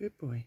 Good boy.